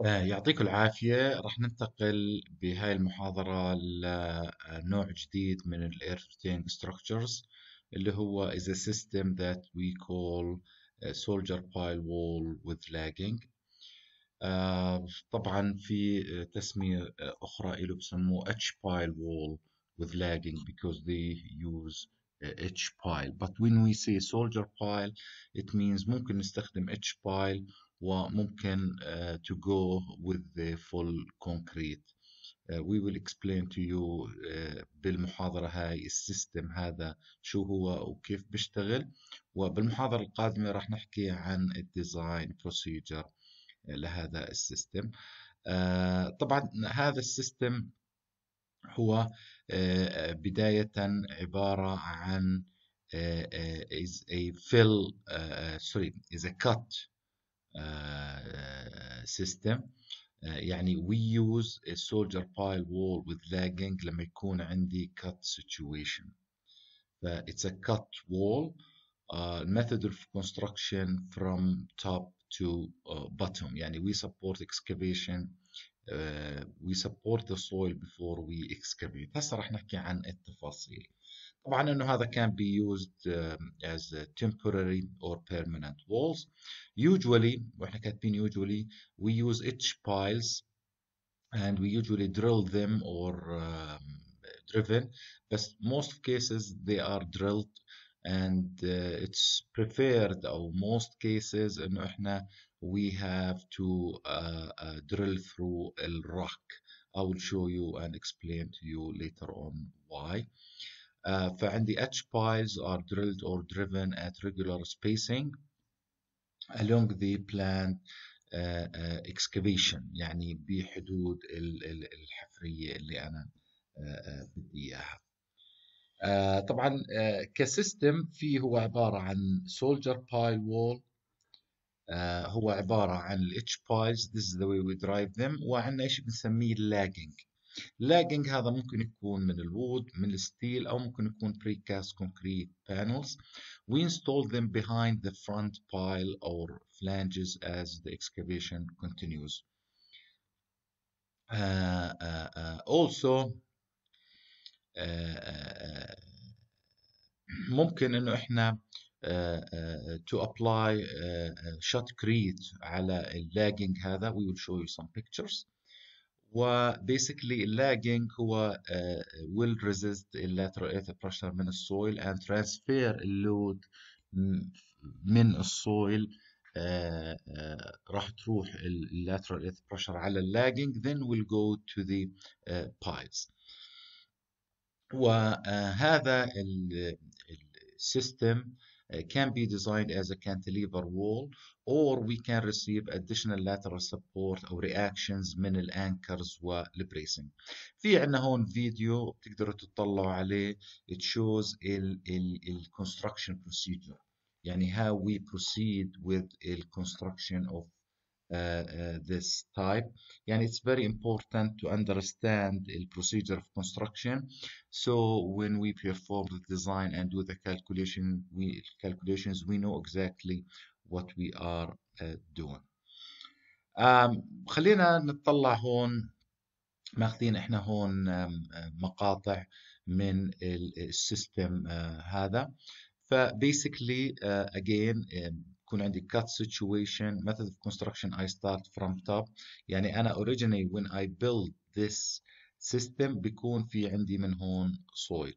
آه، يعطيكم العافية راح ننتقل بهاي المحاضرة لنوع جديد من ال Airfitting Structures اللي هو is a system that we call a soldier pile wall with lagging آه، طبعا في تسمية أخرى له بسموه H pile wall with lagging because they use H pile but when we say soldier pile it means ممكن نستخدم H pile وممكن uh, to go with the full concrete. uh, we will explain to you uh, بالمحاضرة هاي السيستم هذا شو هو وكيف بيشتغل. وبالمحاضرة القادمة راح نحكي عن ال design procedure لهذا السيستم. طبعا هذا السيستم هو بداية عبارة عن is a fill sorry is a cut system يعني we use a soldier pile wall with lagging لما يكون عندي cut situation ف it's a cut wall uh, method of construction from top to uh, bottom يعني we support excavation uh, we support the soil before we excavate هسه راح نحكي عن التفاصيل طبعا انه هذا can be used uh, as temporary or permanent walls usually واحنا كاتبين usually we use H piles and we usually drill them or um, driven but most cases they are drilled and uh, it's preferred or most cases انه احنا we have to uh, uh, drill through a rock I will show you and explain to you later on why uh, فعندي H piles are drilled or driven at regular spacing along the planned uh, uh, excavation يعني بحدود الحفرية اللي أنا uh, بدي إياها طبعا كسيستم فيه هو عبارة عن soldier pile wall هو عبارة عن H piles this is the way we drive them وعندنا شيء بنسميه lagging lagging هذا ممكن يكون من ال wood من ال steel أو ممكن يكون precast concrete panels we install them behind the front pile or flanges as the excavation continues also ممكن إنه إحنا to apply shotcrete على ال lagging هذا. we will show you some pictures و basically ال lagging هو uh, resist lateral earth pressure من ال soil and transfer ال load من ال soil uh, uh, راح تروح lateral earth pressure على ال lagging then will go to the uh, piles وهذا السيستم can be designed as a cantilever wall or we can receive additional lateral support أو reactions من الانكرز والبريسنج في عندنا هون فيديو بتقدروا تطلعوا عليه it shows ال ال ال construction procedure يعني how we proceed with the construction of uh, uh, this type يعني it's very important to understand the procedure of construction so when we perform the design and do the calculation we calculations we know exactly what we are uh, doing um, خلينا نطلع هون ماخذين احنا هون مقاطع من السيستم هذا فبيسكلي again يكون عندي cut situation method of construction I start from top يعني أنا originally when I build this system بيكون في عندي من هون soil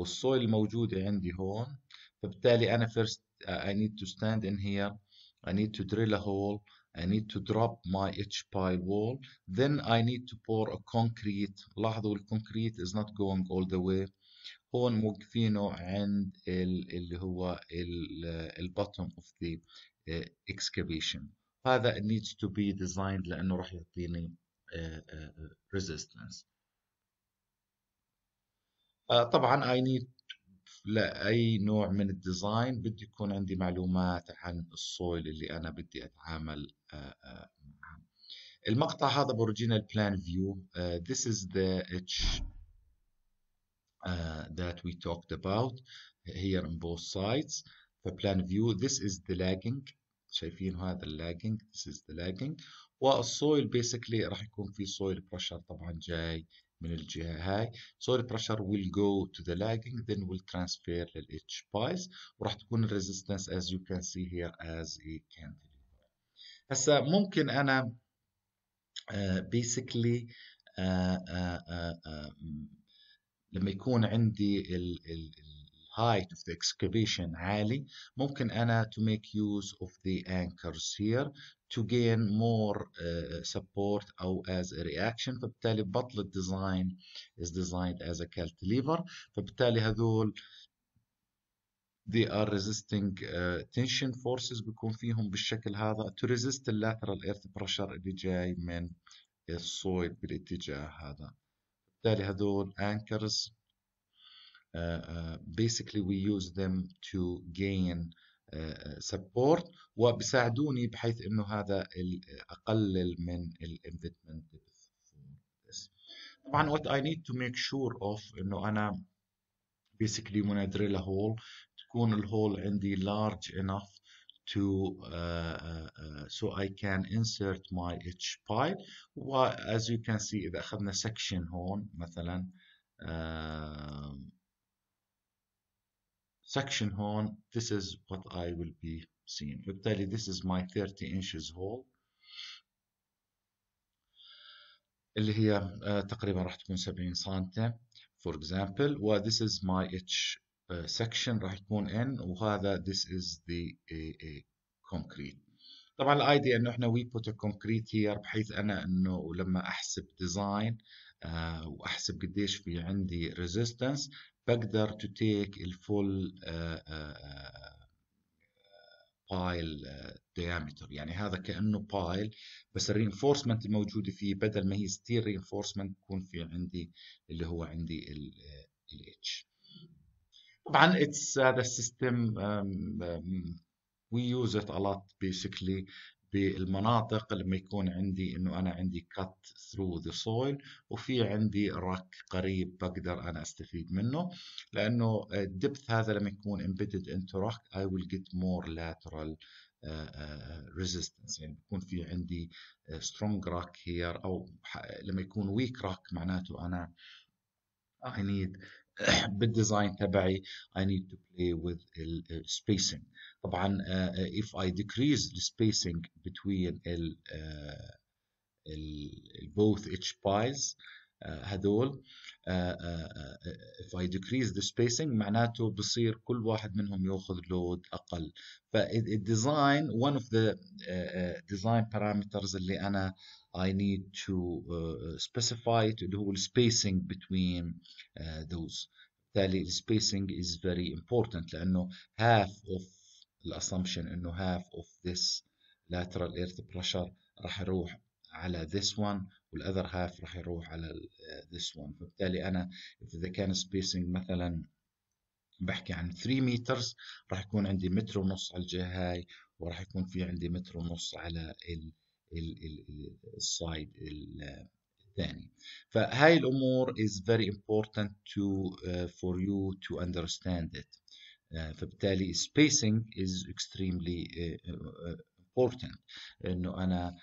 والsoil الموجودة عندي هون فبالتالي أنا first I need to stand in here I need to drill a hole I need to drop my H pile wall then I need to pour a concrete لاحظوا الكونكريت is not going all the way هون موقفينه عند اللي هو ال bottom of the excavation. هذا needs to be designed لأنه راح يعطيني resistance. طبعا I need لأي نوع من ال design بدي يكون عندي معلومات عن ال soil اللي أنا بدي أتعامل معه. المقطع هذا بورجينا plan view this is the uh, that we talked about here on both sides the plan view this is the lagging شايفين هذا اللاجنج this is the lagging والسويل بيسكلي راح يكون في soil pressure طبعا جاي من الجهة هاي soil pressure will go to the lagging then will transfer لل H pies وراح تكون resistance as you can see here as a cantilever هسا ممكن أنا uh, basically uh, uh, لما يكون عندي ال, ال, height of the excavation عالي ممكن أنا to make use of the anchors here to gain more uh, support أو as a reaction فبالتالي بطل الديزاين is designed as a cantilever فبالتالي هذول they are resisting uh, tension forces بيكون فيهم بالشكل هذا to resist the lateral earth pressure اللي جاي من الصويد بالاتجاه هذا بالتالي هذول anchors uh, uh, basically we use them to gain uh, support وبيساعدوني بحيث انه هذا اقلل من الانفيتمنت طبعا what I need to make sure of انه انا basically when I drill a hole تكون الهول عندي large enough to uh, uh, so I can insert my H pipe و as you can see إذا أخذنا section هون مثلا uh, section هون this is what I will be seeing بالتالي this is my 30 inches hole اللي هي uh, تقريبا راح تكون 70 سنتي for example و this is my H uh, section راح يكون N وهذا this is the concrete. طبعا ال idea إنه إحنا put a concrete here بحيث أنا إنه لما أحسب design uh, وأحسب قديش في عندي resistance بقدر to take ال full pile diameter. يعني هذا كأنه pile بس ال reinforcement الموجودة فيه. بدل ما هي steel reinforcement يكون في عندي اللي هو عندي ال H. طبعا it's هذا السيستم use it a lot basically بالمناطق لما يكون عندي إنه أنا عندي cut through the soil وفي عندي رك قريب بقدر أنا أستفيد منه. لأنه ال depth هذا لما يكون embedded into rock I will get more lateral resistance. يعني بيكون في عندي strong rock here أو لما يكون weak rock معناته أنا I need بالديزاين تبعي I need to play with spacing طبعا uh, if I decrease the spacing between ال, uh, ال both H pies uh, هذول if I decrease the spacing معناته بصير كل واحد منهم ياخذ لود اقل فالديزاين one of the design parameters اللي انا I need to uh, specify it اللي هو spacing between uh, those بالتالي spacing is very important لأنه half of الاسsumption انه half of this lateral earth pressure راح يروح على this one والأذر half راح يروح على this one. فبالتالي أنا إذا كان spacing مثلا بحكي عن 3 مترز راح يكون عندي متر ونص على الجهة هاي وراح يكون في عندي متر ونص على ال السايد الثاني. فهاي الأمور is very important to uh, for you to understand it. فبالتالي spacing is extremely important إنه أنا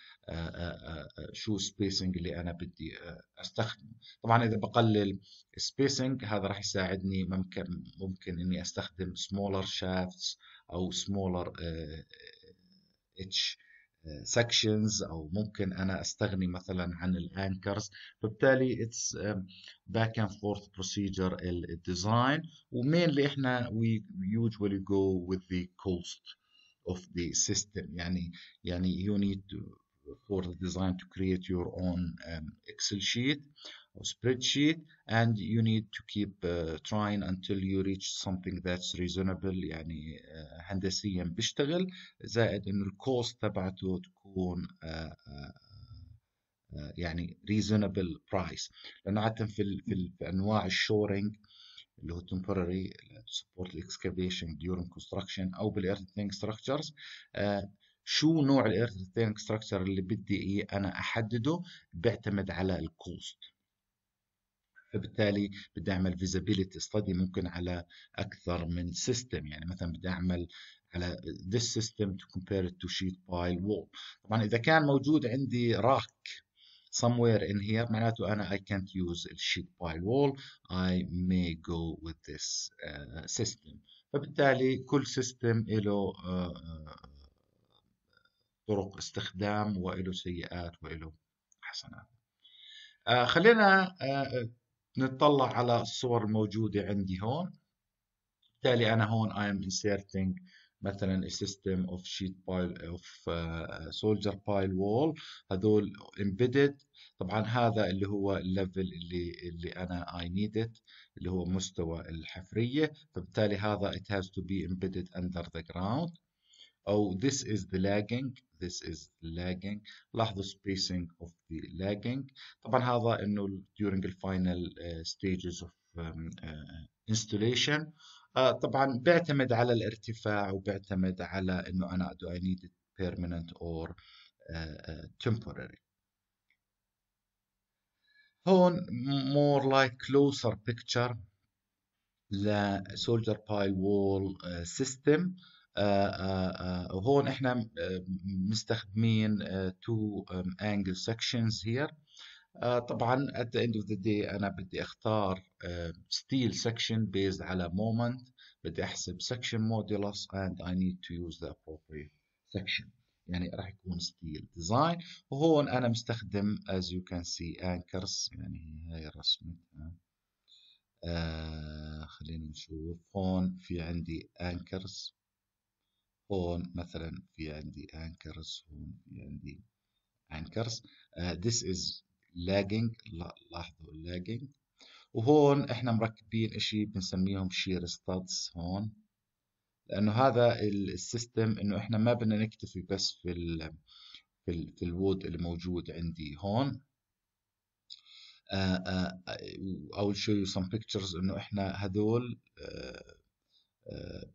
شو spacing اللي أنا بدي أستخدمه. طبعا إذا بقلل spacing هذا راح يساعدني ممكن ممكن إني أستخدم smaller shafts أو smaller h sections أو ممكن أنا أستغني مثلا عن ال anchors فبالتالي it's back and forth procedure ال design و mainly إحنا we usually go with the cost of the system يعني يعني you need to for the design to create your own um, Excel sheet or spreadsheet and you need to keep uh, trying until you reach something that's reasonable يعني uh, هندسيا بيشتغل زائد انه الكوست تبعته تكون uh, يعني reasonable price لأنه عاده في, في, في انواع الشورينج اللي هو temporary to support excavation during construction أو بالايرث structures. شو نوع ال earth structure اللي بدي إيه أنا أحدده؟ بيعتمد على ال cost فبالتالي بدي أعمل feasibility study ممكن على أكثر من system يعني مثلا بدي أعمل على this system to compare it to sheet pile wall. طبعا إذا كان موجود عندي rock somewhere in here معناته أنا I can't use sheet pile wall. I may go with this uh, system. فبالتالي كل system له uh, طرق استخدام وله سيئات وله حسنات. uh, خلينا uh, نطلع على الصور الموجودة عندي هون. بالتالي أنا هون I am inserting مثلا of sheet pile of uh, soldier pile wall هذول embedded طبعا هذا اللي هو ال level اللي اللي أنا I need it اللي هو مستوى الحفرية فبالتالي هذا it has to be embedded under the ground أو this is the lagging this is the lagging لاحظوا spacing of the lagging طبعا هذا انه during uh, stages of um, uh, installation uh, طبعا بيعتمد على الارتفاع وبيعتمد على انه أنا do I need it permanent or uh, uh, temporary هون more like closer picture لسولجر بايل وول سيستم وهون إحنا مستخدمين two um, angle sections here uh, طبعا at the end of the day أنا بدي اختار uh, steel section based على moment بدي احسب section modulus and I need to use the appropriate section يعني راح يكون ستيل ديزاين وهون أنا مستخدم as you can see anchors يعني هاي رسمتها آه خلينا نشوف هون في عندي anchors هون مثلا في عندي anchors هون في عندي anchors uh, this is lagging. لاحظوا lagging. وهون إحنا مركبين إشي بنسميهم shear studs هون. لأنه هذا السيستم إنه إحنا ما بدنا نكتفي بس في ال في, ال في الوود اللي موجود عندي هون. I will show you pictures إنه إحنا هذول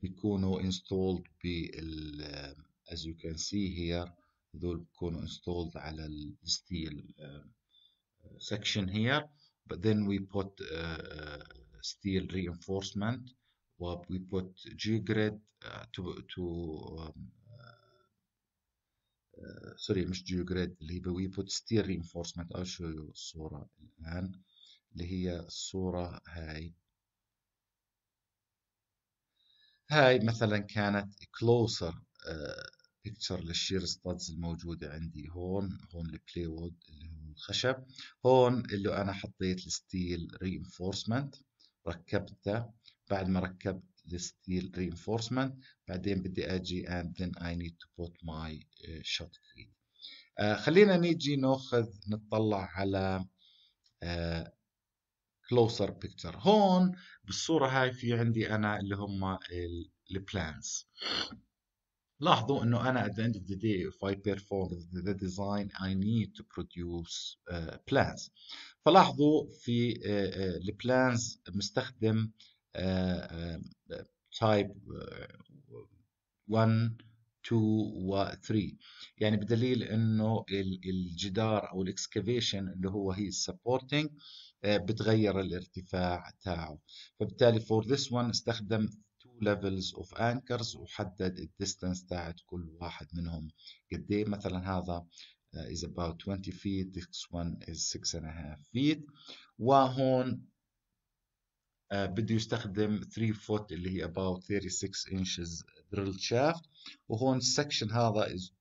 بيكونوا installed بال as you can see here. هذول بيكونوا installed على الستيل section here but then we put uh, steel reinforcement we put geogrid uh, to to um, uh, sorry مش geogrid اللي هي we put steel reinforcement I'll show you الصورة الآن اللي هي الصورة هاي هاي مثلا كانت closer uh, picture لل shear studs الموجودة عندي هون هون ال plywood اللي الخشب هون اللي أنا حطيت ال steel reinforcement ركبته. بعد ما ركبت ال steel reinforcement بعدين بدي أجي and then I need to put my uh, shotcrete uh, خلينا نيجي ناخذ نطلع على uh, closer picture. هون بالصورة هاي في عندي أنا اللي هم ال plans لاحظوا إنه أنا at the end of the day if I perform the design I need to produce uh, plans. فلاحظوا في ال plans مستخدم type 1 2 و 3 يعني بدليل إنه الجدار أو ال excavation اللي هو هي supporting بتغير الارتفاع تاعه. فبالتالي for this one استخدم levels of anchors وحدد ال distance تاعت كل واحد منهم قد إيه مثلا هذا is about 20 feet this one is 6 and a half feet وهون uh, بده يستخدم 3 foot اللي هي about 36 inches drill shaft وهون ال section هذا is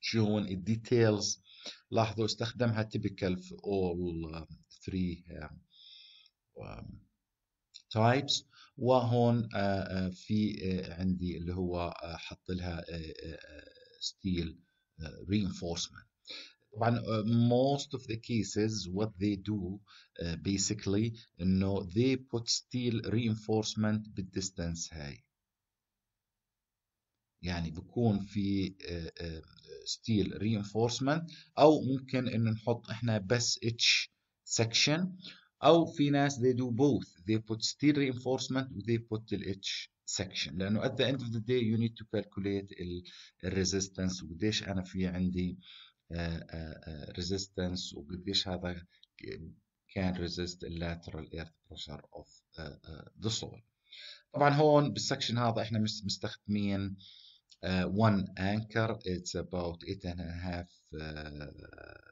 shown ال details لاحظوا استخدمها typical في all uh, three uh, um, types وهون uh, في uh, عندي اللي هو uh, حط لها steel reinforcement طبعا most of the cases what they do uh, basically انه they put steel reinforcement بال distance هاي يعني بكون في uh, uh, أو ممكن انه نحط إحنا بس H section أو في ناس they do both they put steel reinforcement و they put the edge section لأنه at the end of the day you need to calculate ال resistance وقديش أنا في عندي resistance وقديش هذا can resist the lateral earth pressure of the soil طبعا هون بالسكشن هذا إحنا مستخدمين uh, one anchor it's about eight and a half uh,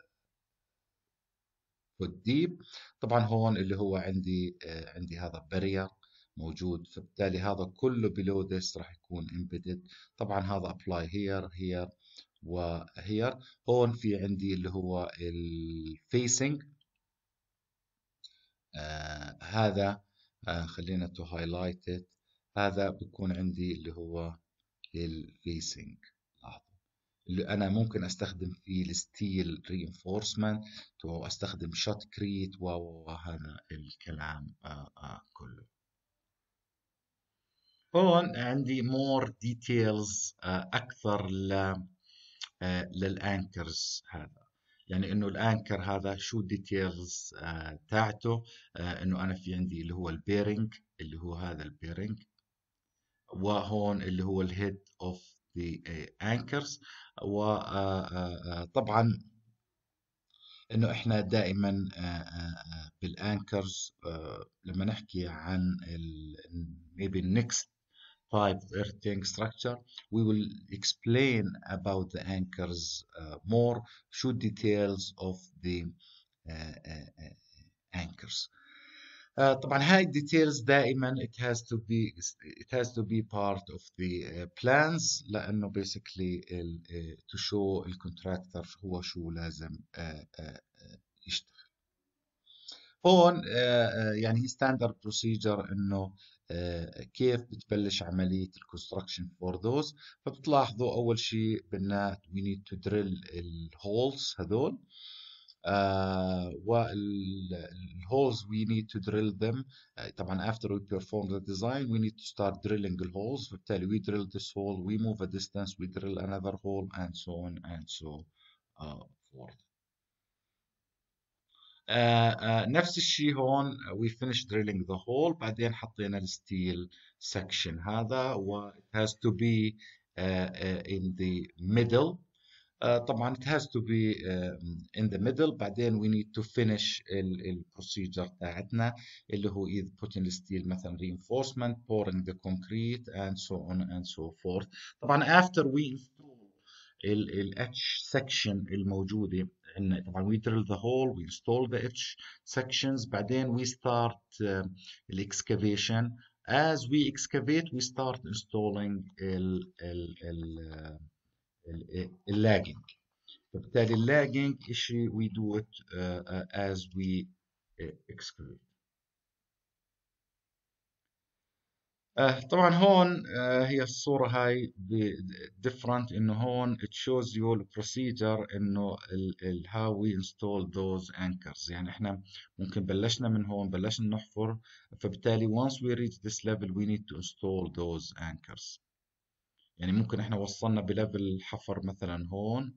deep طبعا هون اللي هو عندي uh, عندي هذا barrier موجود فبالتالي هذا كله below this راح يكون embedded. طبعا هذا apply here here و here. هون في عندي اللي هو ال facing آه هذا آه خلينا to it. هذا بيكون عندي اللي هو ال facing اللي أنا ممكن أستخدم فيه ال steel reinforcement أو استخدم shotcrete وهذا الكلام آه آه كله. هون عندي more details آه أكثر ل لل anchors هذا. يعني إنه ال anchor هذا شو ال details تاعته؟ إنه أنا في عندي اللي هو ال bearing اللي هو هذا ال bearing وهون اللي هو ال head of the anchors وطبعا انه إحنا دائما بال anchors لما نحكي عن maybe next type of earth retaining structure. We will explain about the anchors uh, more, show details of the uh, uh, anchors. طبعا هاي details دائما it has to be it has to be part of the plans لأنه basically to show ال contractor هو شو لازم يشتغل. هون يعني standard procedure إنه كيف بتبلش عملية ال construction for those فبتلاحظوا أول شيء بدنا we need to drill ال holes هذول uh, والهولز we need to drill them uh, طبعا after we perform the design we need to start drilling الهولز فبالتالي we drill this hole we move a distance we drill another hole and so on and so uh, forth Uh, uh, نفس الشيء هون we finish drilling the hole بعدين حطينا الستيل section هذا و it has to be uh, in the middle طبعا it has to be in the middle بعدين we need to finish البروسيجر تاعتنا اللي هو either putting the steel مثلا reinforcement pouring the concrete and so on and so forth طبعا after we install ال H section الموجودة عندنا طبعا we drill the hole we install the H sections بعدين we start uh, excavation as we excavate we start installing ال ال ال اللاجنج فبالتالي اللاجنج اشي we do it uh, uh, as we excavate آه طبعا هون آه هي الصورة هاي different انه هون it shows you the procedure انه how we install those anchors يعني إحنا ممكن بلشنا من هون بلشنا نحفر فبالتالي once we reach this level we need to install those anchors يعني ممكن إحنا وصلنا ب level حفر مثلا هون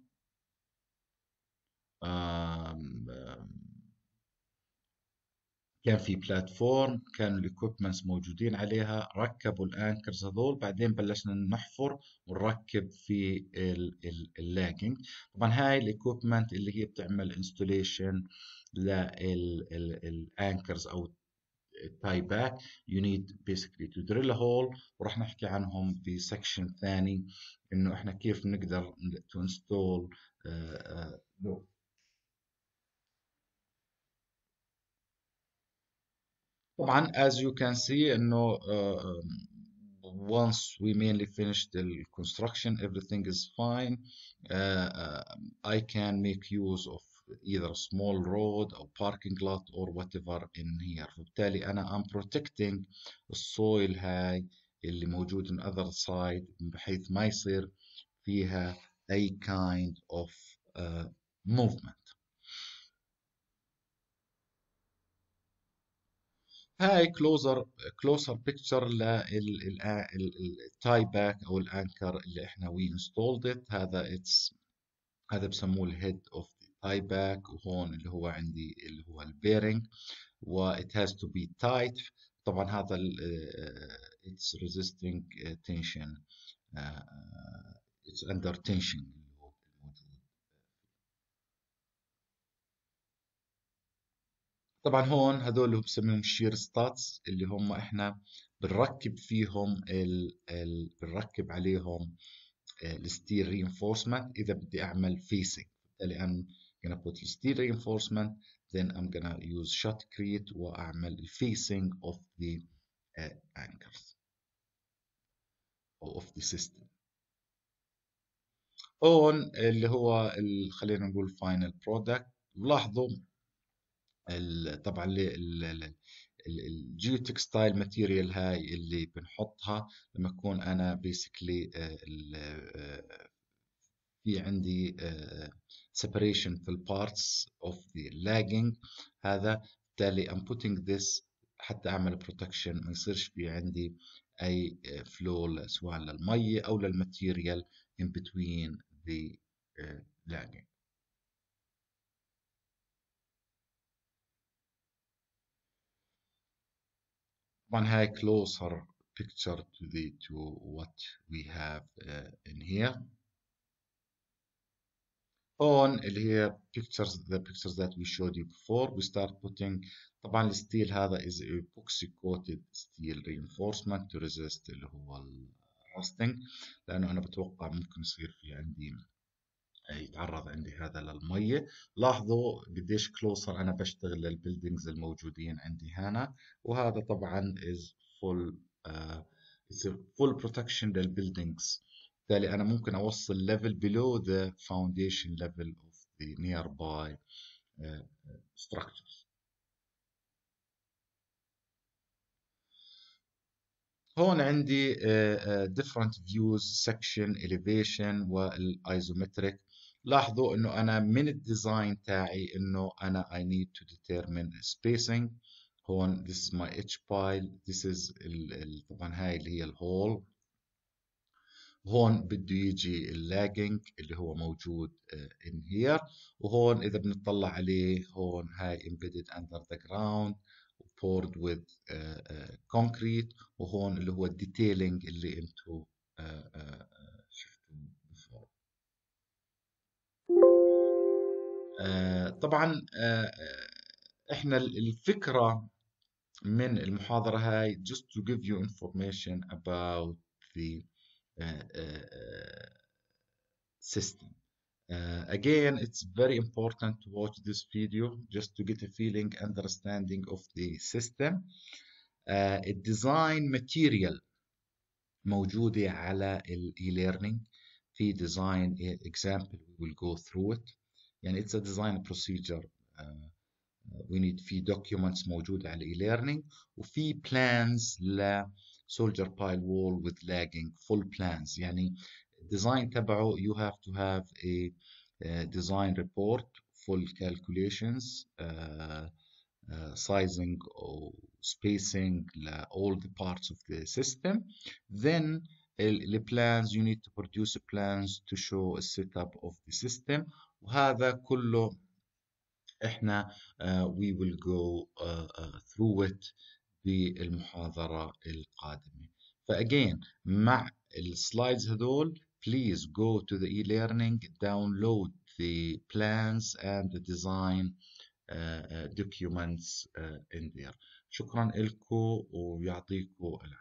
كان في platform كانوا ال equipments موجودين عليها ركبوا ال anchors هذول بعدين بلشنا نحفر ونركب في ال lagging طبعا هاي ال equipment اللي هي بتعمل installation لل anchors أو tieback need basically to drill a hole وراح نحكي عنهم في section ثاني انه إحنا كيف نقدر uh, uh, طبعا as you can see انه uh, once we mainly finished the construction everything is fine uh, uh, I can make use of either small road or parking lot or whatever in here. فبالتالي أنا I'm protecting السويل هاي اللي موجود on other side بحيث ما يصير فيها أي kind of uh, movement. هاي كلوزر كلوزر بيكتشر لل tie back أو ال anchor اللي إحنا we installed it هذا it's هذا بسموه ال head of tie back وهون اللي هو عندي اللي هو ال bearing و it has to be tight. طبعا هذا it's resisting tension uh, it's under tension. طبعا هون هذول بسميهم shear studs اللي هم إحنا بنركب فيهم ال ال بنركب عليهم الستيل reinforcement إذا بدي facing. بالتالي I'm gonna put steel reinforcement then I'm gonna use shotcrete وأعمل facing of the uh, anchors. أو of the system. هون اللي هو خلينا نقول final product. لاحظوا طبعا ال geotextile material هاي اللي بنحطها. لما يكون أنا basically آه، آه، في عندي آه، separation في البارتس of the lagging هذا بالتالي I'm putting this حتى اعمل protection ما يصيرش في عندي اي فلو سواء للمية او للماتيريال in between the lagging طبعا هاي closer picture to the to what we have uh, in here هون اللي هي pictures the pictures that we showed you before. We start putting طبعا الستيل هذا is epoxy coated steel reinforcement to resist اللي هو الرستنج لأنه أنا بتوقع ممكن يصير في عندي يتعرض عندي هذا للمية. لاحظوا قديش كلوسر أنا بشتغل للبيلدينجز الموجودين عندي هنا. وهذا طبعا is full uh, it's a full protection للبيلدينجز بالتالي أنا ممكن أوصل level below the foundation level of the nearby uh, structures هون عندي uh, uh, different views section elevation وال isometric لاحظوا انه أنا من ال design تاعي انه أنا I need to determine spacing هون this is my H pile this is ال طبعا هاي اللي هي ال hole هون بده يجي ال lagging اللي هو موجود uh, in here. وهون إذا بنطلع عليه هون هاي embedded under the ground poured with uh, uh, concrete. وهون اللي هو الديتيلينج اللي أنتم آه، طبعا آه، آه، إحنا الفكرة من المحاضرة هاي just to give you information about the system. Uh, again, it's very important to watch this video just to get a feeling, understanding of the system. Uh, الديزاين material موجودة على ال e-learning في design example we will go through it يعني it's a design procedure uh, we need في documents موجودة على e-learning وفي plans ل soldier pile wall with lagging full plans يعني design تبعه you have to have a, a design report full calculations uh, uh, sizing or spacing all the parts of the system then the plans you need to produce plans to show a setup of the system وهذا كله احنا uh, we will go uh, uh, through it بالمحاضرة القادمة فأجين مع السلايدز هذول please go to the e-learning download the plans and the design uh, uh, documents uh, in there شكرا لكم ويعطيكم العافية